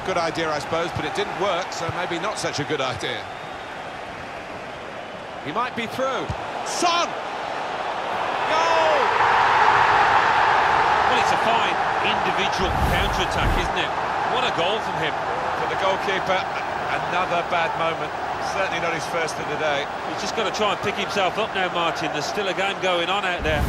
a good idea, I suppose, but it didn't work, so maybe not such a good idea. He might be through. Son! Goal! Well, it's a fine individual counter-attack, isn't it? What a goal from him. For the goalkeeper, another bad moment. Certainly not his first of the day. He's just got to try and pick himself up now, Martin. There's still a game going on out there.